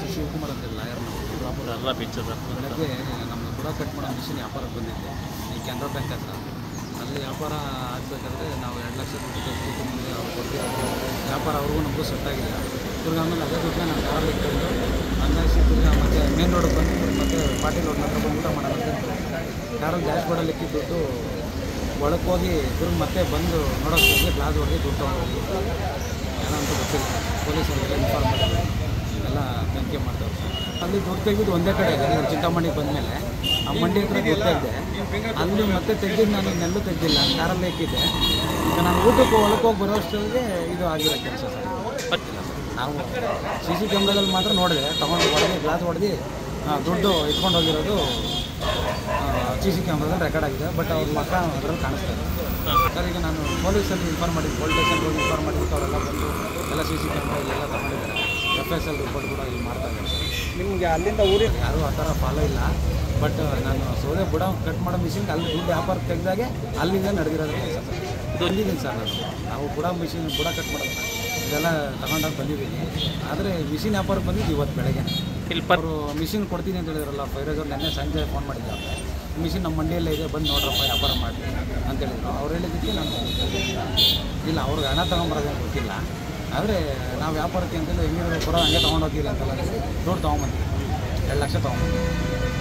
C Shivakumar ಅಂತ lawyer ನಾವು ಅಲ್ಲ ಪಿಕ್ಚರ್ ನಮ್ಮ ಬುಡ ಕಟ್ ಮಾಡೋ ಮಿಷಿನ್ ವ್ಯಾಪಾರಕ್ಕೆ ಬಂದಿದ್ದೆ. ಈ ಕೆನರಾ ಬ್ಯಾಂಕ್ ಹತ್ರ. ಅಲ್ಲಿ ವ್ಯಾಪಾರ ಆಗಬೇಕಾದ್ರೆ ನಾವು ಎರಡು ಲಕ್ಷ ತೆಗೆದು ಮುಂದೆ ಅವ್ರು ಕೊಟ್ಟು ವ್ಯಾಪಾರ ಅವ್ರಿಗೂ ನಮಗೂ ಸೆಟ್ ಆಗಿಲ್ಲ. ತಿರ್ಗಿ ಆಮೇಲೆ ಅದೇ ದುಡ್ಡು ನಾನು ಕಾರಲ್ಲಿ ಇಟ್ಕೊಂಡು ಹಂಗಾಗಿ ತಿರ್ಗಿ ಮತ್ತೆ ಮೇನ್ ರೋಡಿಗೆ ಬಂದು ಮತ್ತೆ ಪಾಟೀಲ್ ರೋಡ್ ಹತ್ರ ಬಂದು ಊಟ ಮಾಡೋಣ ಕಾರಲ್ಲಿ ಡ್ಯಾಶ್ ಬೋರ್ಡಲ್ಲಿ ಇಕ್ಕಿದ್ದು ಒಳಗೆ ಹೋಗಿ ತಿರ್ಗಿ ಮತ್ತೆ ಬಂದು ನೋಡೋಕ್ಕೆ ಗ್ಲಾಸ್ ಹೊಡೆದು ದುಡ್ಡು ತೊಗೊಂಡು ಹೋಗಿ. ಏನೋ ಅಂತ ಗೊತ್ತಿಲ್ಲ ಪೊಲೀಸರಿಗೆಲ್ಲ ಇನ್ಫಾರ್ಮ್ ಮಾಡಿದ್ರು. ಎಲ್ಲ ಅಲ್ಲಿ ದುಡ್ಡು ತೆಗೆದು ಒಂದೇ ಕಡೆ ಇದೆ ನಾನು ಚಿಂತಾಮಣಿಗೆ ಬಂದಮೇಲೆ. ಆ ಮಂಡಿ ಹತ್ರ ಗೊತ್ತಾಗಿದೆ ಅಲ್ಲಿ ಮತ್ತೆ ತೆಗೆದಿದ್ದು ನಾನು ನೆಲ್ಲು ತೆಗೆದಿಲ್ಲ, ಕಾರಲ್ಲಿ ಹಾಕಿದ್ದೆ ಈಗ ನಾನು ಊಟಕ್ಕೆ ಒಳಕೋಗಿ ಬರೋ ಅಷ್ಟೊತ್ತಿಗೆ ಇದು ಆಗಿರೋ ಕೆಲಸ ಸರ್. ನಾವು ಸಿ ಸಿ ಕ್ಯಾಮ್ರಾದಲ್ಲಿ ಮಾತ್ರ ನೋಡಿದೆ, ತೊಗೊಂಡು ಹೊಡೆದು, ಗ್ಲಾಸ್ ಹೊಡೆದು ದುಡ್ಡು ಇಟ್ಕೊಂಡು ಹೋಗಿರೋದು ಸಿ ಸಿ ಕ್ಯಾಮ್ರಾದಲ್ಲಿ ರೆಕಾರ್ಡ್ ಆಗಿದೆ. ಬಟ್ ಅವ್ರ ಮಕ್ಕ ಅದರಲ್ಲಿ ಕಾಣಿಸ್ತಾ ಇದೆ ಸರ್, ಈಗ ನಾನು ಪೊಲೀಸಲ್ಲಿ ಇನ್ಫಾರ್ಮ್ ಮಾಡಿದ್ದೆ ಪೊಲೀಸ್ ಸ್ಟೇಷನ್ ಹೋಗಿ ಇನ್ಫಾರ್ಮ್ ಮಾಡಿದ್ದು ಅವರೆಲ್ಲ ಬಂದು ಎಲ್ಲ ಸಿ ಸಿ ಕ್ಯಾಮ್ರಾ ಇಲ್ಲೆಲ್ಲ ತಗೊಂಡಿದ್ದಾರೆ. ಎಫ್ ಎಸ್ ಎಲ್ ರಿಪೋರ್ಟ್ ಕೂಡ ಇಲ್ಲಿ ಮಾಡ್ತಾ ಇದ್ದಾರೆ. ನಿಮಗೆ ಅಲ್ಲಿಂದ ಊರಿಗೆ? ಯಾರೂ ಆ ಥರ ಫಾಲೋ ಇಲ್ಲ. ಬಟ್ ನಾನು ಸೌದೆ ಬುಡ ಕಟ್ ಮಾಡೋ ಮಿಷಿನ್ಗೆ ಅಲ್ಲಿ ದುಡ್ಡು ವ್ಯಾಪಾರ ತೆಗೆದಾಗೆ ಅಲ್ಲಿಂದ ನಡೆದಿರೋದು ಕೆಲಸ. ಸರ್ ಇದು ಬಂದಿದ್ದೀನಿ ಸರ್ ನಾನು ನಾವು ಬುಡ ಮಿಷಿನ್ ಬುಡ ಕಟ್ ಮಾಡೋದು. ಇದೆಲ್ಲ ತಗೊಂಡಾಗ ಬಂದಿದ್ದೀನಿ ಆದರೆ ಮಿಷಿನ್ ವ್ಯಾಪಾರಕ್ಕೆ ಬಂದಿದ್ದು ಇವತ್ತು ಬೆಳಗ್ಗೆ. ಇಲ್ಲಿ ಪರ್ ಅವರು ಮಿಷಿನ್ ಕೊಡ್ತೀನಿ ಅಂತ ಹೇಳಿದ್ರಲ್ಲ ಫೈರೋಜ್ ಅವ್ರು ನೆನ್ನೆ ಸಂಜೆ ಫೋನ್ ಮಾಡಿದ್ದಾರೆ ಮಿಷಿನ್ ನಮ್ಮ ಮಂಡಿಯಲ್ಲೇ ಇದೆ ಬಂದು ನೋಡ್ರಪ್ಪ ವ್ಯಾಪಾರ ಮಾಡಿ ಅಂತ ಹೇಳಿದ್ರು. ಅವ್ರು ಹೇಳಿದ್ದಕ್ಕೆ ನಾನು ಇಲ್ಲ ಅವ್ರಿಗೆ ಹಣ ತಗೊಂಬರೋದೇನು ಗೊತ್ತಿಲ್ಲ. ಆದರೆ ನಾವು ವ್ಯಾಪಾರಕ್ಕೆ ಅಂತೇಳಿ ಹೆಂಗಿರೋ ಕೊಡೋ ಹಂಗೆ ತೊಗೊಂಡೋಗ್ತೀರಿ ಅಂತಲ್ಲ. ದುಡ್ಡು ತೊಗೊಂಬಂದು ಎರಡು ಲಕ್ಷ ತೊಗೊಂಬಂದ್ವಿ.